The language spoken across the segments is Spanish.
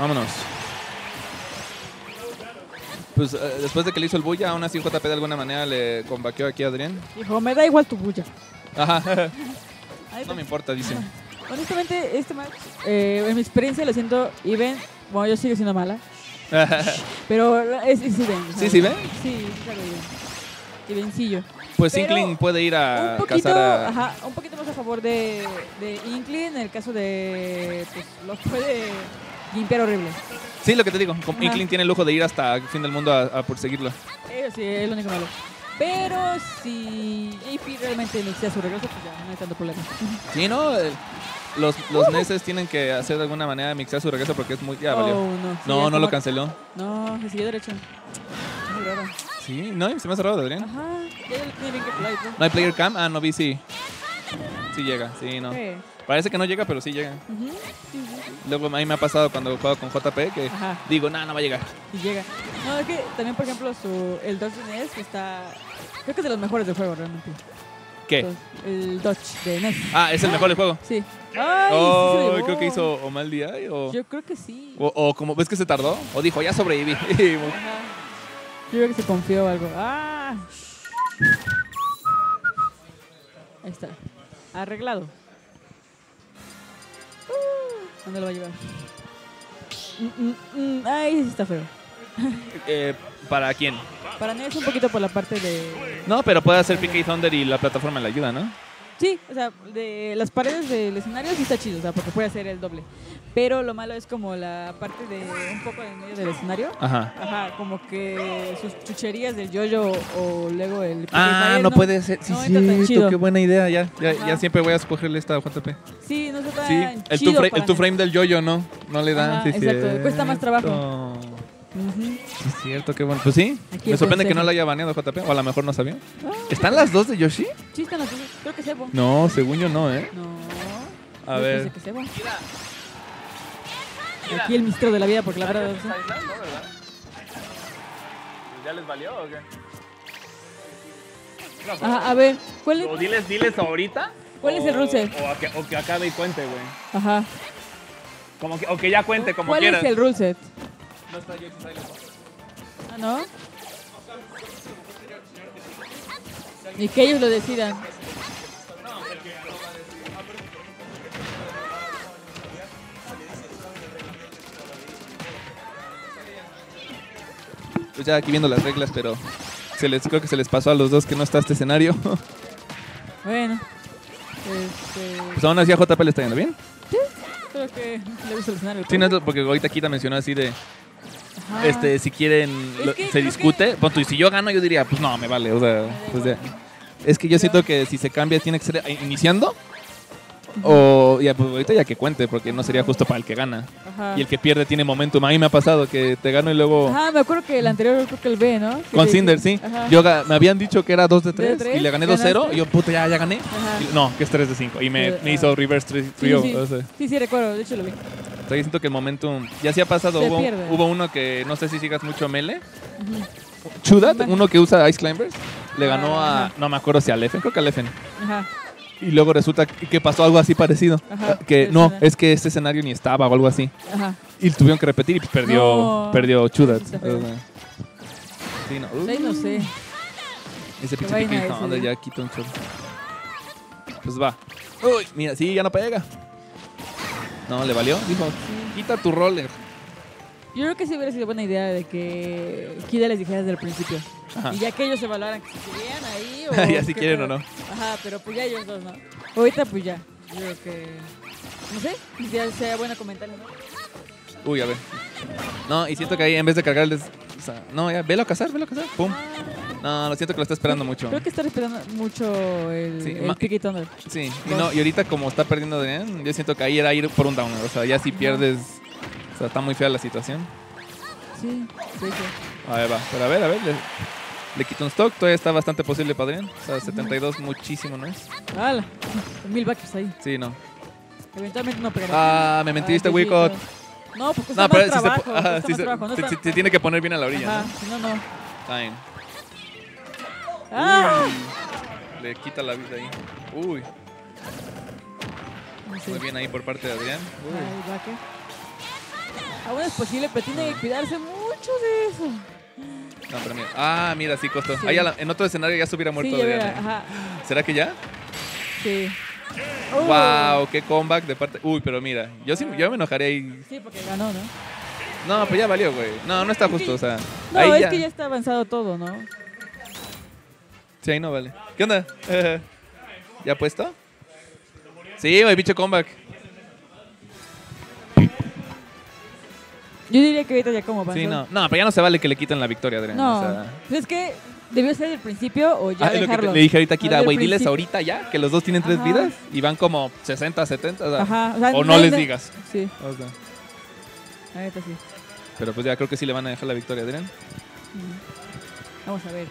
Vámonos. Pues eh, después de que le hizo el bulla, aún así JP de alguna manera le combaqueó aquí a Adrián. Dijo, me da igual tu bulla. Ajá. No me importa, dice. Honestamente, este match, eh, en mi experiencia lo siento even. Bueno, yo sigo siendo mala. Pero es, es even. ¿Sí, ¿sabes? sí ven? Sí, sí, claro, even. Evencillo. Pues Pero Inkling puede ir a un poquito, cazar a... ajá, un poquito más a favor de, de Inkling en el caso de pues los puede limpiar horrible. Sí, lo que te digo. con-. Inkling tiene el lujo de ir hasta el fin del mundo a, a perseguirlo. Eso sí, es lo único malo. Pero si AP realmente necesita su regreso, pues ya no hay tanto problema. Sí, ¿no? Eh, Los, los Neses tienen que hacer de alguna manera mixar su regreso porque es muy... Ya valió. Oh, no, sí, no, no lo canceló. No, se siguió derecho. Muy raro. Sí, no, se me ha cerrado, Adrián. Ajá. ¿No hay player cam? Ah, no vi, sí. Sí llega, sí, no. Sí. Parece que no llega, pero sí llega. Ujú, sí, sí, sí. Luego a mí me ha pasado cuando juego con JP que Ajá, digo, no, no va a llegar. y llega. No, es que también, por ejemplo, su, el Dodge de NES está... Creo que es de los mejores del juego, realmente. ¿Qué? Entonces, El Dodge de NES. Ah, es el mejor del juego. Sí. Ay, Oh, sí creo que hizo o mal día o, Yo creo que sí. o, o como ves que se tardó o dijo, ya sobreviví. Ajá. Yo creo que se confió o algo. ¡Ah! Ahí está. Arreglado. Uh, ¿Dónde lo va a llevar? Mm, mm, mm, Ay, está feo. Eh, ¿Para quién? Para mí es un poquito por la parte de... No, pero puede hacer PK Thunder y la plataforma le ayuda, ¿no? Sí, o sea, de las paredes del escenario sí está chido, o sea, porque puede hacer el doble. Pero lo malo es como la parte de un poco en medio del escenario. Ajá. Ajá, como que sus chucherías del yoyo o luego el... Ah, Fire no puede ser. Sí, no tan chido. qué buena idea. Ya, ya, siempre voy a escogerle esta a JP. Sí, no está Sí, el chido fra- para el NES. frame del yoyo no, no le da. Ajá, sí, exacto, cuesta más trabajo. cierto. Ujú. Es cierto, qué bueno. Pues sí, Aquí me sorprende que no la haya baneado JP, o a lo mejor no sabía. Ah, ¿Están las dos de Yoshi? sí, están las dos. Creo que Sebo. No, según yo no, ¿eh? No. A yo ver. que Sebo. Aquí el misterio de la vida, porque la verdad... ¿Ya les valió o qué? Ajá, a ver, ¿cuál es, diles, diles ahorita. ¿Cuál es el rule O, que, o que acabe y cuente, güey. Ajá. Como que, o que ya cuente, como ¿Cuál quieras. es el rule set? No está Yoshi Silent. Ah, ¿no? Y que ellos lo decidan. Pues ya aquí viendo las reglas, pero se les, creo que se les pasó a los dos que no está este escenario. Bueno. Este, Pues aún así a JP le está yendo bien. creo que le gusta el escenario. Sí, no porque ahorita Kita mencionó así de, Ajá. este, si quieren, Es lo- que se discute. Pon tú, y si yo gano, yo diría, pues no, me vale. O sea, pues ya. Es que yo siento que si se cambia tiene que ser iniciando O ya, pues ahorita ya que cuente, porque no sería justo para el que gana. Ajá. Y el que pierde tiene momentum. A mí me ha pasado que te gano y luego. Ajá, me acuerdo que el anterior creo que el B, ¿no? Que Con Cinder, sí. Ajá. Yo me habían dicho que era 2 de 3 tres? y le gané 2-0. ¿Ganaste? Y yo, puta, ya, ya gané. Y- no, que es 3 de 5. Y me, me hizo reverse 3 Sí, sí. o sea. sí, sí, recuerdo, de hecho lo vi. O sea, yo siento que el momentum. Ya sí ha pasado. Se Hubo, pierde. hubo uno que no sé si sigas mucho Mele. Ujú. Chudat, uno que usa Ice Climbers, le ganó Ah, a. ajá. No me acuerdo si a Leffen, creo que a Leffen. Ajá. Y luego resulta que pasó algo así parecido. Ajá. Que Sí, no, sí. es que este escenario ni estaba o algo así. Ajá. Y tuvieron que repetir y perdió, No. perdió Chudat. Sí, no. Ahí no sé. Ese pinche Piquín ya quita un chorro. Pues va. Uy, mira, sí, ya no pega. No, le valió. Dijo, quita tu roller. Yo creo que sí hubiera sido buena idea de que Kida les dijera desde el principio. Ajá. Y ya que ellos evaluaran que si querían ahí o. Ya si quieren o no. Ajá, pero pues ya ellos dos, ¿no? Ahorita pues ya. Yo creo que. No sé, ya sea bueno comentarlo, ¿no? Uy, a ver. No, y siento que ahí en vez de cargarles. O sea, no, ya, velo a cazar, velo a cazar. Pum. No, lo siento que lo está esperando mucho. Creo que está respetando mucho el, Sí, el Thunder. Sí, y, no, y ahorita como está perdiendo Adrián, yo siento que ahí era ir por un down. O sea, ya si pierdes. O sea, está muy fea la situación. Sí, sí, sí. A ver, va. Pero a ver, a ver. Le, le quito un stock. Todavía está bastante posible para Adrián. O sea, 72 muchísimo, ¿no es? ¡Hala! Mil backers ahí. Sí, no. Eventualmente no pegará. Ah, me mentiste, Ay, Wicot. No, porque No, pero se, trabajo. cuesta sí más se- trabajo, no te- está- te tiene que poner bien a la orilla, Ajá, ¿no? si no, no. Está bien. ¡Ah! Le quita la vida ahí. Uy, muy bien ahí por parte de Adrián. Uy. Aún es posible, pero tiene que cuidarse mucho de eso. No, pero mira. Ah, mira, sí costó. Sí. Ahí la- en otro escenario ya se hubiera muerto Sí, Adrián. ¿eh? ajá. ¿Será que ya? Sí. Oh. Wow, qué comeback de parte. Uy, pero mira, yo sí yo me enojaré ahí. Sí, porque ganó, ¿no? No, pues ya valió, güey. No, no está justo, o sea. No, ahí es ya. que ya está avanzado todo, ¿no? Sí, ahí no vale. ¿Qué onda? ¿Ya puesto? Sí, güey, bicho comeback. Yo diría que ahorita ya como. Sí, no. No, pero ya no se vale que le quiten la victoria, Adrián. No, o sea. pues es que debió ser del principio o ya Ah, es lo que dejarlo. te- le dije ahorita a Desde Kira, el güey, diles ahorita ya que los dos tienen tres vidas y van como 60, 70. O, sea, Ajá, o sea, o no les digas. Sí, O sea, neta sí. pero pues ya creo que sí le van a dejar la victoria, Adrián. Vamos a ver.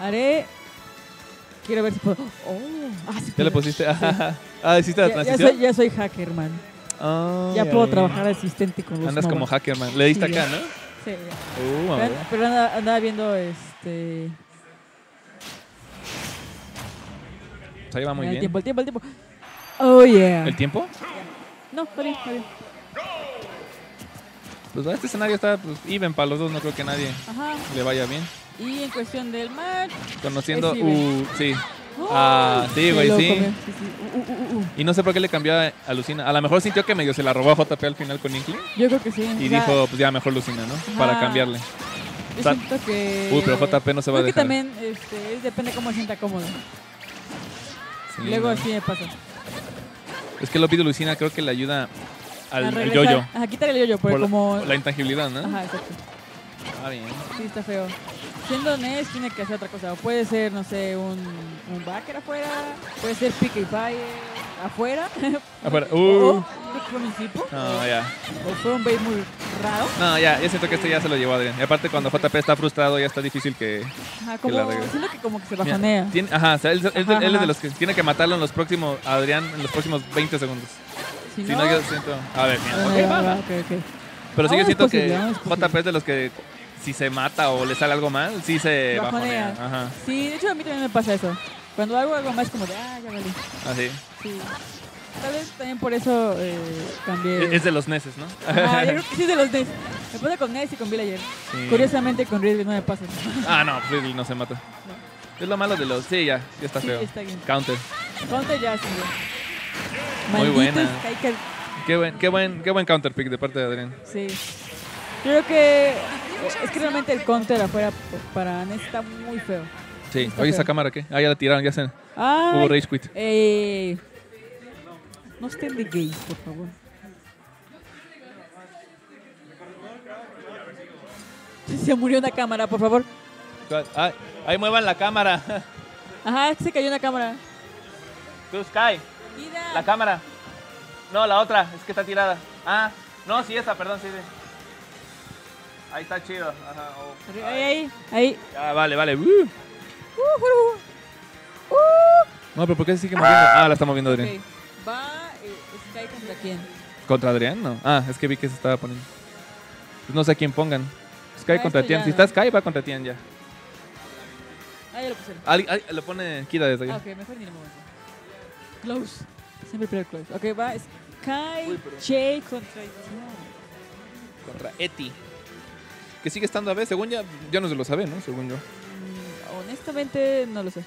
Haré. Quiero ver si puedo. Oh, ah, sí ¿Ya puedo. le pusiste? Ah, ¿hiciste la Ya, ya transición? soy, ya soy hacker, man. Ya puedo trabajar asistente con los Andas como hacker, man. Le diste Sí, acá, ya. ¿no? Sí, ya. Uh. Pero, pero andaba, andaba viendo este. Pues ahí va muy el bien. tiempo, el tiempo, el tiempo. Oh, yeah. ¿El tiempo? No, está bien, está bien. Pues va, este escenario está pues, even para los dos. No creo que nadie Ajá. le vaya bien. Y en cuestión del match. Conociendo. Uh, sí. Ah, sí, güey, sí. Sí, sí. Uh, uh. Y no sé por qué le cambió a, a Lucina. A lo mejor sintió que medio se la robó a JP al final con Inkling. Yo creo que sí. Y o sea, dijo, pues ya mejor Lucina, ¿no? Para cambiarle. Yo o sea, siento que. Uy, pero JP no se va a creo que dejar. también este, depende cómo se sienta cómodo. Luego no. así me pasa. Es que lobby de Lucina creo que le ayuda al, yoyo. Ajá, quitar el yoyo, porque Por la- como. La intangibilidad, ¿no? Ajá, exacto. Ah, bien. Sí, está feo. Siendo NES tiene que hacer otra cosa. O puede ser, no sé, un, un backer afuera. Puede ser pick and fire afuera. Afuera. Uh. o fue un equipo. No, ya. O fue un bait muy raro. No, ya, ya siento que este ya se lo llevó Adrián. Y aparte cuando JP está frustrado ya está difícil que... Ajá, Que la como, siento que como que se bajonea. tiene- ajá, o sea, él, él- él Ajá, es de los que tiene que matarlo en los próximos... Adrián en los próximos 20 segundos. Si Si no, yo siento... A ver, mira. bueno, ok, ya, va. Pero sí, yo siento posible, que. JP es de los que si se mata o le sale algo mal, sí se Bajonea. bajonea. Ajá, Sí, de hecho a mí también me pasa eso. Cuando hago algo más como de, ah, ya valí. así. Sí. Tal vez también por eso eh, cambié. Es de los neces, ¿no? Ajá, yo creo que sí es de los NES. Me pasa con NES y con Villager. Sí. Curiosamente con Ridley no me pasa. Ah, no, pues Ridley no se mata. Es lo malo de los... Sí, ya, ya está Sí, feo. está bien. Counter. Ponte ya, sí. Muy Malditos buena. Qué buen, qué buen, qué buen counter pick de parte de Adrián. Sí. Creo que es que realmente el counter afuera para NES está muy feo. Sí. Está Oye, feo. ¿esa cámara qué? Ah, ya la tiraron, ya se... Hubo Ay, rage quit. eh, no estén de gays, por favor. Se murió una cámara, por favor. Ay, ahí muevan la cámara. Ajá, es que se cayó una cámara. Tú, Sky, Ida. la cámara. No, la otra, es que está tirada. Ah, no, sí, esa, perdón, sí, sí. Ahí está chido. Ajá, oh. Ahí, ahí, ahí. Ah, vale, vale. Uh. Uh, uh, uh. No, pero ¿por qué se sigue moviendo? Ah, la está moviendo Adrián. Va eh, Sky contra quién. ¿Contra Adrián? No. Ah, es que vi que se estaba poniendo. Pues no sé a quién pongan. Sky Ah, contra Tian. ya, Si ¿no? está Sky, va contra Tian ya. Ah, ya lo pusieron. Ali- ali- lo pone Kira desde Ah, allá. ok, mejor ni lo muevo. Close. Siempre primero close. Ok, va Sky, Uy, Jay contra Tian. Contra Eti. Que sigue estando a ver, según ya. Ya no se lo sabe, ¿no? Según yo. Mm, honestamente, no lo sé.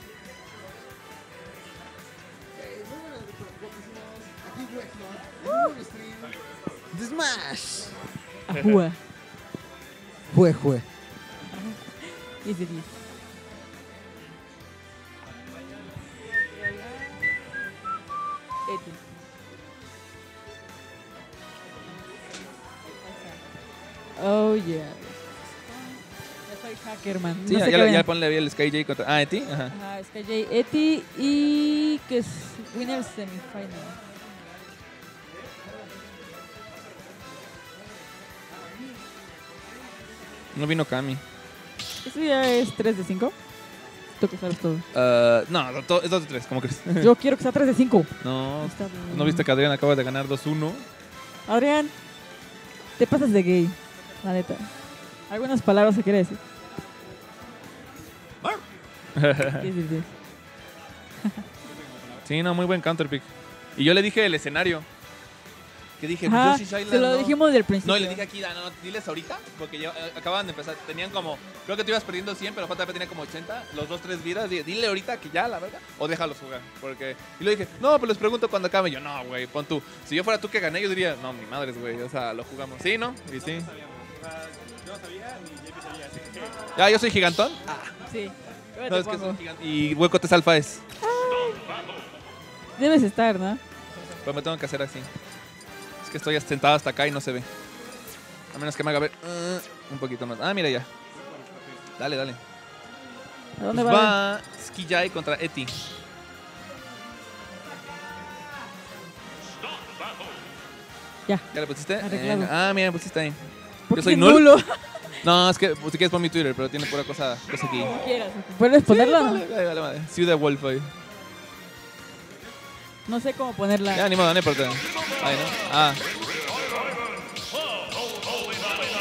The Smash. Ajúa. Jue, jue. 10 de 10. Eti. Oh, yeah. Soy hacker, man. Sí, no ya, sé ya, ya ponle ahí el Sky J contra. Ah, Eti. Ajá. Ajá, Sky J, Eti y que es Winner Semifinal. No vino Kami. ¿Eso ya es 3 de 5? Tú que sabes todo. Ah, no, to- es 2 de 3, ¿cómo crees? Yo quiero que sea 3 de 5. no. Está bien. ¿No viste que Adrián acaba de ganar 2-1? Adrián, te pasas de gay, la neta. Algunas palabras se quiere decir. ¿Qué dices? Sí, no, muy buen counterpick. Y yo le dije el escenario. Que dije, pues Ajá, yo sí Island, se lo no. dijimos del principio. No, y le dije aquí, ah, no, no, diles ahorita, porque ya eh, acaban de empezar. Tenían como, creo que te ibas perdiendo 100, pero JP tenía como 80, los dos, tres vidas. Dile, dile ahorita que ya, la verdad, o déjalos jugar. Porque, y le dije, no, pues les pregunto cuando acabe. Y yo, no, güey, pon tú. Si yo fuera tú que gané, yo diría, no, mi madre, güey, o sea, lo jugamos. Sí, ¿no? Y sí. Ya, yo soy gigantón. Sí. Ahora No, te es que pongo. soy gigante. Y huecotes alfa es. Debes estar, ¿no? Pues me tengo que hacer así. Es que estoy sentado hasta acá y no se ve. A menos que me haga ver uh, un poquito más. Ah, mira ya. Dale, dale. ¿A dónde Pues va? va Skijai contra Eti. Ya. ¿Ya le pusiste? Arreglado. Eh, ah, mira, pusiste ahí. Yo soy nulo. No, es que si quieres pon mi Twitter, pero tiene pura cosa, cosa aquí. Como quieras. ¿Puedes ponerlo? Vale, vale, vale, vale. Ciudad Wolf ahí. No sé cómo ponerla. Ya, ni modo, no importa. Ahí, ¿no? Ah.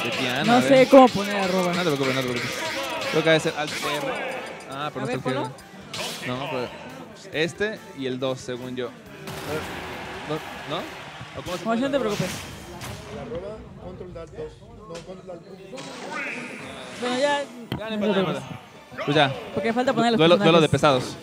De no a sé cómo poner arroba. No te preocupes, no te preocupes. Creo que debe ser Alt R. Ah, pero A no está el. No, pero este y el 2, según yo. ¿No? ¿No? ¿O cómo se pone no te preocupes. La arroba, control alt 2. No, control. Bueno, ya. Ya, no importa, importa. Pues ya. Porque falta poner los Duelo, duelo de pesados.